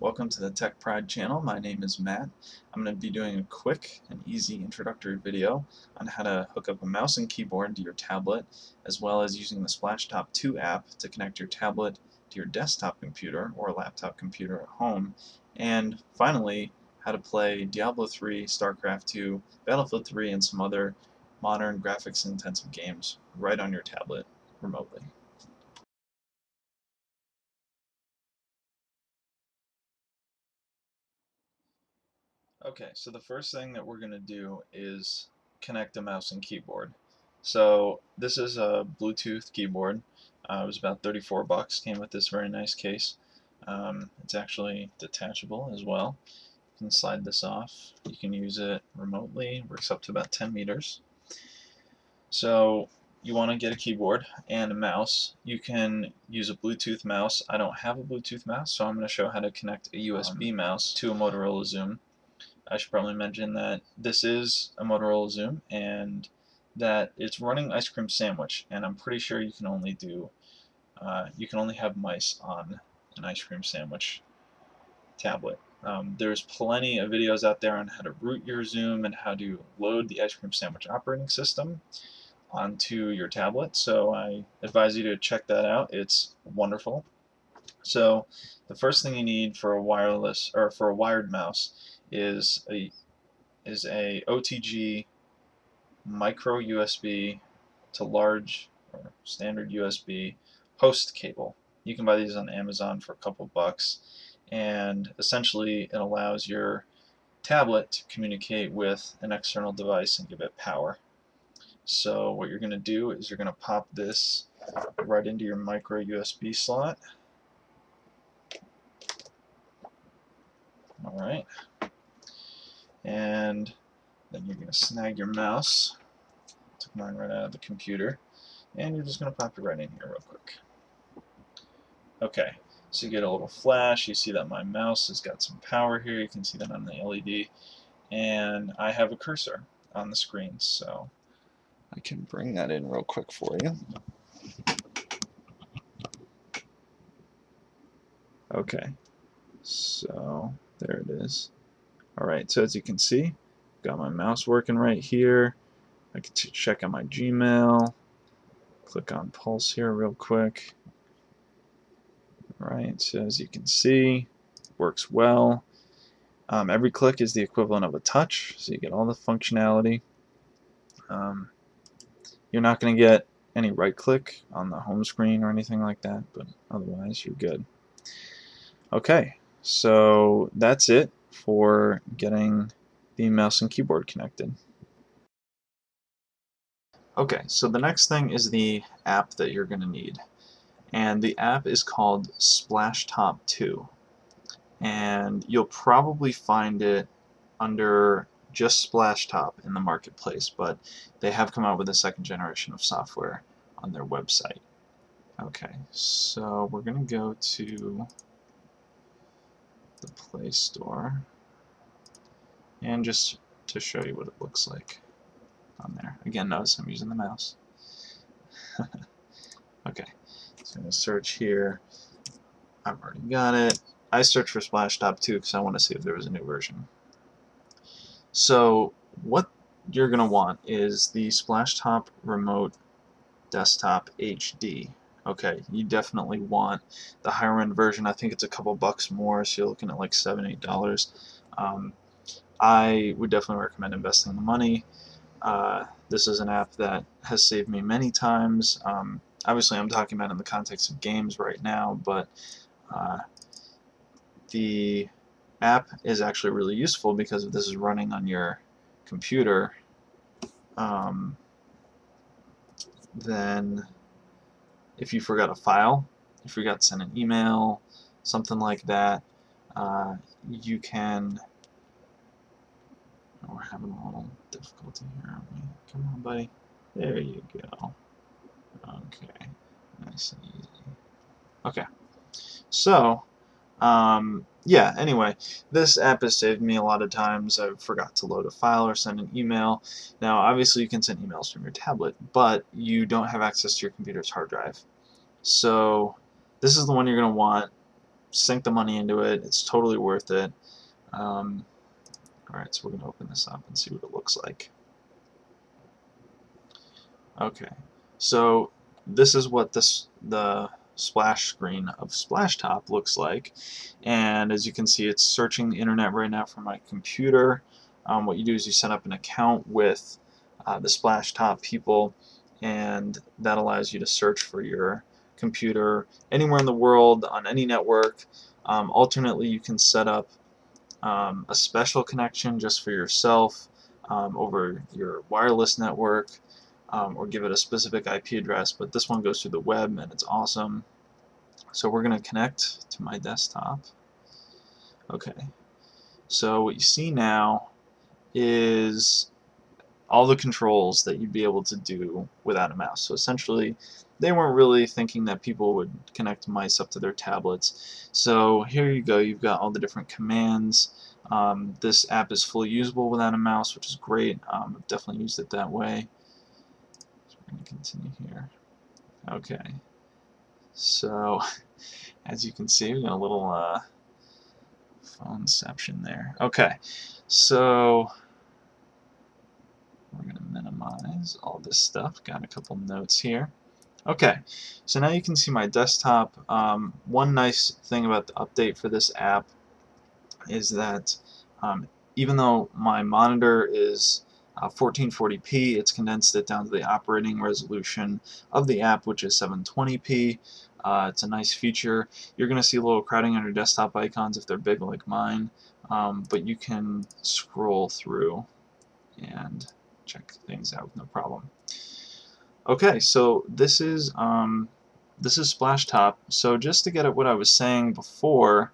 Welcome to the Tech Pride channel. My name is Matt. I'm going to be doing a quick and easy introductory video on how to hook up a mouse and keyboard to your tablet as well as using the SplashTop 2 app to connect your tablet to your desktop computer or laptop computer at home and finally how to play Diablo 3, StarCraft 2, Battlefield 3 and some other modern graphics intensive games right on your tablet remotely. Okay, so the first thing that we're going to do is connect a mouse and keyboard. So this is a Bluetooth keyboard. Uh, it was about 34 bucks. Came with this very nice case. Um, it's actually detachable as well. You can slide this off. You can use it remotely. Works up to about 10 meters. So you want to get a keyboard and a mouse. You can use a Bluetooth mouse. I don't have a Bluetooth mouse, so I'm going to show how to connect a USB mouse to a Motorola Xoom. I should probably mention that this is a Motorola Xoom and that it's running Ice Cream Sandwich and I'm pretty sure you can only do uh, you can only have mice on an Ice Cream Sandwich tablet. Um, there's plenty of videos out there on how to root your Xoom and how to load the Ice Cream Sandwich operating system onto your tablet so I advise you to check that out. It's wonderful. So the first thing you need for a wireless or for a wired mouse is a is a OTG micro USB to large or standard USB host cable. You can buy these on Amazon for a couple bucks and essentially it allows your tablet to communicate with an external device and give it power. So what you're going to do is you're going to pop this right into your micro USB slot. Alright and then you're going to snag your mouse. Took mine right out of the computer. And you're just going to pop it right in here real quick. Okay so you get a little flash. You see that my mouse has got some power here. You can see that on the LED and I have a cursor on the screen so I can bring that in real quick for you. Okay so there it is Alright, so as you can see, got my mouse working right here. I can check on my Gmail. Click on Pulse here real quick. Alright, so as you can see, works well. Um, every click is the equivalent of a touch, so you get all the functionality. Um, you're not going to get any right click on the home screen or anything like that, but otherwise you're good. Okay, so that's it for getting the mouse and keyboard connected. Okay, so the next thing is the app that you're going to need. And the app is called SplashTop 2. And you'll probably find it under just SplashTop in the marketplace, but they have come out with a second generation of software on their website. Okay, so we're going to go to the Play Store and just to show you what it looks like on there. Again, notice I'm using the mouse. okay, so I'm going to search here. I've already got it. I searched for SplashTop 2 because I want to see if there was a new version. So what you're going to want is the SplashTop Remote Desktop HD. Okay, you definitely want the higher end version. I think it's a couple bucks more, so you're looking at like seven, eight dollars. Um, I would definitely recommend investing the money. Uh, this is an app that has saved me many times. Um, obviously, I'm talking about in the context of games right now, but uh, the app is actually really useful because if this is running on your computer, um, then if you forgot a file, if you forgot to send an email, something like that, uh, you can. Oh, we're having a little difficulty here, aren't? Come on, buddy. There you go. Okay, nice and easy. Okay, so um, yeah, anyway, this app has saved me a lot of times. I forgot to load a file or send an email. Now, obviously, you can send emails from your tablet, but you don't have access to your computer's hard drive. So, this is the one you're going to want sink the money into it. It's totally worth it. Um, Alright, so we're going to open this up and see what it looks like. Okay, so this is what this the splash screen of Splashtop looks like. And as you can see, it's searching the internet right now for my computer. Um, what you do is you set up an account with uh, the Splashtop people, and that allows you to search for your computer anywhere in the world on any network. Um, alternately, you can set up um, a special connection just for yourself um, over your wireless network um, or give it a specific IP address, but this one goes through the web and it's awesome. So we're going to connect to my desktop. Okay, so what you see now is all the controls that you'd be able to do without a mouse. So essentially, they weren't really thinking that people would connect mice up to their tablets. So here you go, you've got all the different commands. Um, this app is fully usable without a mouse, which is great. Um, I've definitely used it that way. To continue here. Okay. So, as you can see, we got a little uh, phoneception there. Okay. So, we're going to minimize all this stuff. Got a couple notes here. Okay, so now you can see my desktop. Um, one nice thing about the update for this app is that um, even though my monitor is uh, 1440p, it's condensed it down to the operating resolution of the app, which is 720p. Uh, it's a nice feature. You're going to see a little crowding on your desktop icons if they're big like mine, um, but you can scroll through and check things out with no problem. Okay, so this is um, this is Splashtop. So just to get at what I was saying before,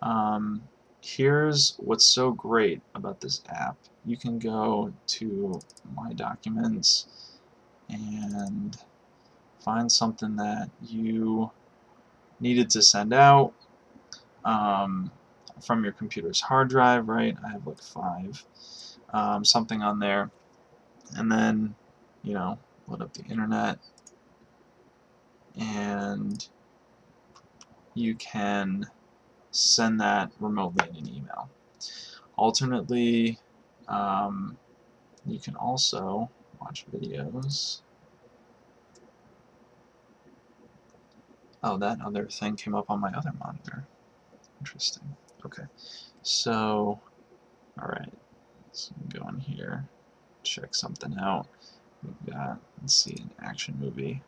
um, here's what's so great about this app. You can go to My Documents and find something that you needed to send out um, from your computer's hard drive, right? I have like five, um, something on there, and then, you know, load up the internet and you can send that remotely in an email. Alternately, um, you can also watch videos. Oh, that other thing came up on my other monitor. Interesting. Okay, so, alright, let's go in here, check something out. We've got, let's see, an action movie.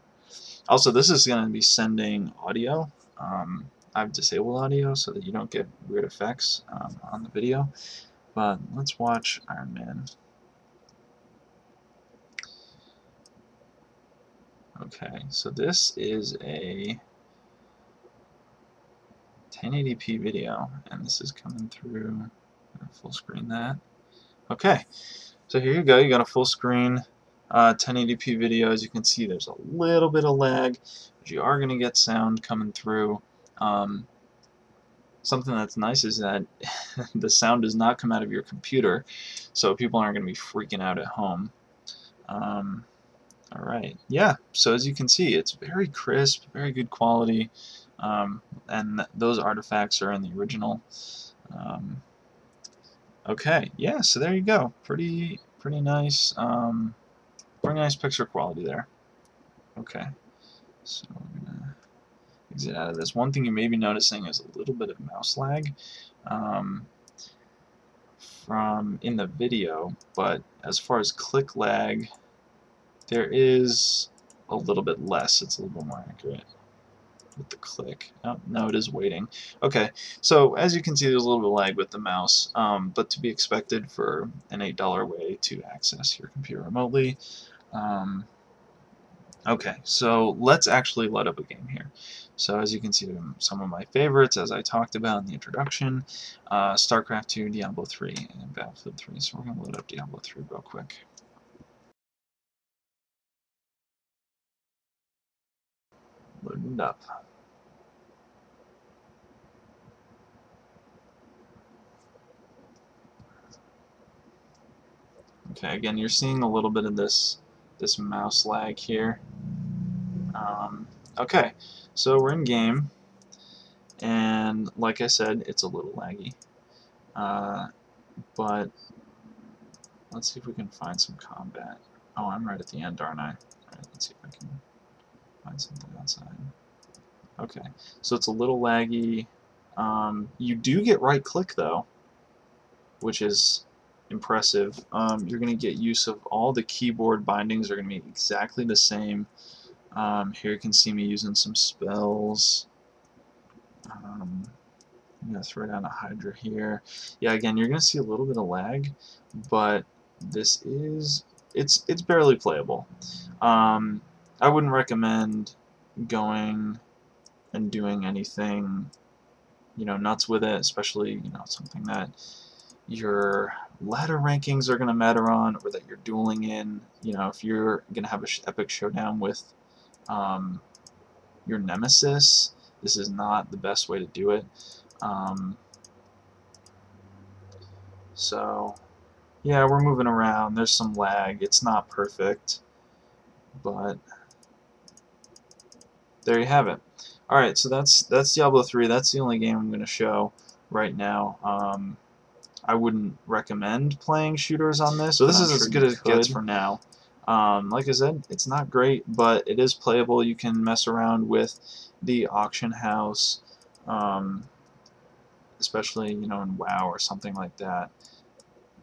Also, this is going to be sending audio. Um, I've disabled audio so that you don't get weird effects um, on the video. But let's watch Iron Man. Okay, so this is a 1080p video, and this is coming through. Full screen that. Okay, so here you go. You got a full screen uh, 1080p video. As you can see, there's a little bit of lag, but you are going to get sound coming through. Um, something that's nice is that the sound does not come out of your computer, so people aren't going to be freaking out at home. Um, Alright, yeah, so as you can see, it's very crisp, very good quality, um, and th those artifacts are in the original. Um, okay, yeah, so there you go. Pretty, pretty nice. Um, Pretty nice picture quality there. Okay, so exit out of this. One thing you may be noticing is a little bit of mouse lag um, from in the video, but as far as click lag, there is a little bit less. It's a little bit more accurate with the click. Oh, no, it is waiting. Okay, so as you can see, there's a little bit of lag with the mouse, um, but to be expected for an $8 way to access your computer remotely. Um, okay, so let's actually load up a game here. So as you can see, some of my favorites, as I talked about in the introduction, uh, StarCraft 2, Diablo 3, and Battlefield 3. So we're going to load up Diablo 3 real quick. Loading up. Okay, again, you're seeing a little bit of this this mouse lag here. Um, okay, so we're in game, and like I said, it's a little laggy. Uh, but let's see if we can find some combat. Oh, I'm right at the end, aren't I? Let's see if I can find something outside. Okay, so it's a little laggy. Um, you do get right click though, which is impressive. Um, you're going to get use of all the keyboard bindings are going to be exactly the same. Um, here you can see me using some spells. Um, I'm going to throw down a Hydra here. Yeah, again, you're going to see a little bit of lag, but this is, it's, it's barely playable. Um, I wouldn't recommend going and doing anything, you know, nuts with it, especially, you know, something that your ladder rankings are going to matter on or that you're dueling in. You know, if you're going to have an epic showdown with um, your nemesis, this is not the best way to do it. Um, so, yeah, we're moving around. There's some lag. It's not perfect, but there you have it. Alright, so that's that's Diablo 3. That's the only game I'm going to show right now. Um, I wouldn't recommend playing shooters on this. So this is as good as it gets for now. Um, like I said, it's not great, but it is playable. You can mess around with the auction house, um, especially you know in WoW or something like that.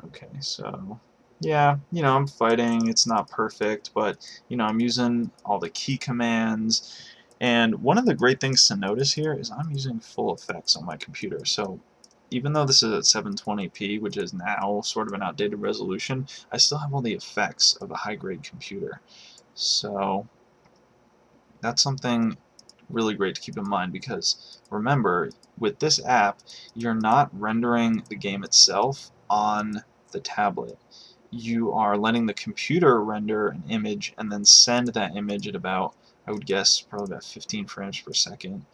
Okay, so yeah, you know I'm fighting. It's not perfect, but you know I'm using all the key commands. And one of the great things to notice here is I'm using full effects on my computer. So even though this is at 720p, which is now sort of an outdated resolution, I still have all the effects of a high-grade computer. So that's something really great to keep in mind because remember, with this app, you're not rendering the game itself on the tablet. You are letting the computer render an image and then send that image at about, I would guess, probably about 15 frames per second.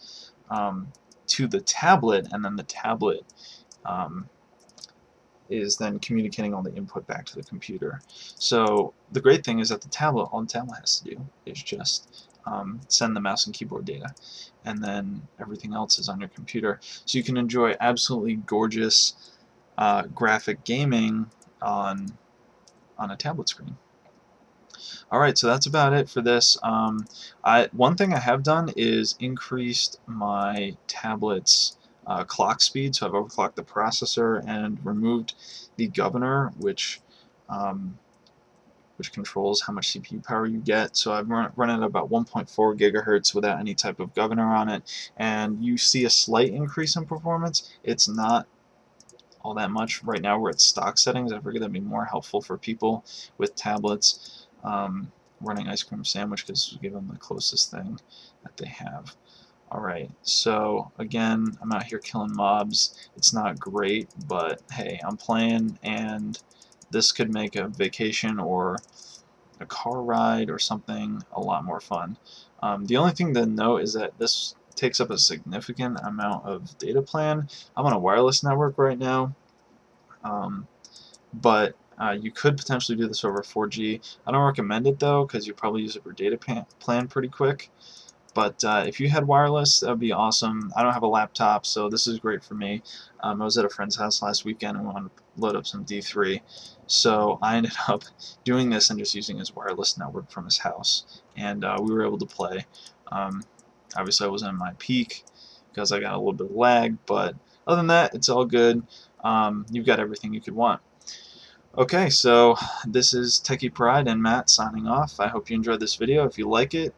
Um, to the tablet, and then the tablet um, is then communicating all the input back to the computer. So the great thing is that the tablet, all the tablet has to do is just um, send the mouse and keyboard data, and then everything else is on your computer. So you can enjoy absolutely gorgeous uh, graphic gaming on on a tablet screen. Alright, so that's about it for this. Um, I, one thing I have done is increased my tablet's uh, clock speed, so I've overclocked the processor and removed the governor, which um, which controls how much CPU power you get. So I've run, run at about 1.4 gigahertz without any type of governor on it, and you see a slight increase in performance. It's not all that much. Right now we're at stock settings. I figured that'd be more helpful for people with tablets um, running ice cream sandwich because we give them the closest thing that they have. Alright, so again, I'm out here killing mobs. It's not great, but hey, I'm playing and this could make a vacation or a car ride or something a lot more fun. Um, the only thing to note is that this takes up a significant amount of data plan. I'm on a wireless network right now, um, but uh, you could potentially do this over 4G. I don't recommend it though because you probably use up your data plan pretty quick. But uh, if you had wireless, that would be awesome. I don't have a laptop, so this is great for me. Um, I was at a friend's house last weekend and wanted to load up some D3. So I ended up doing this and just using his wireless network from his house. And uh, we were able to play. Um, obviously, I wasn't in my peak because I got a little bit of lag, but other than that, it's all good. Um, you've got everything you could want. Okay, so this is Techy Pride and Matt signing off. I hope you enjoyed this video. If you like it,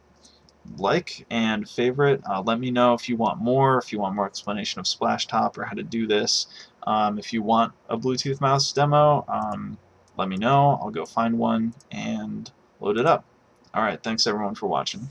like and favorite. Uh, let me know if you want more, if you want more explanation of Splash Top or how to do this. Um, if you want a Bluetooth mouse demo, um, let me know. I'll go find one and load it up. Alright, thanks everyone for watching.